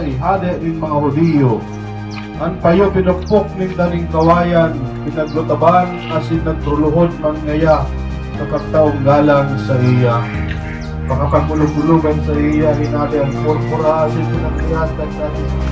ade ning mga Hudiyo. Ang payo pinupok ning daning kawayan, pinaglutaban asin nagtuluhod man ngaya sa kaktaong galang sa iya. Makapagulog-gulugan sa iya, hinali ang purpura asin pinagkihatan natin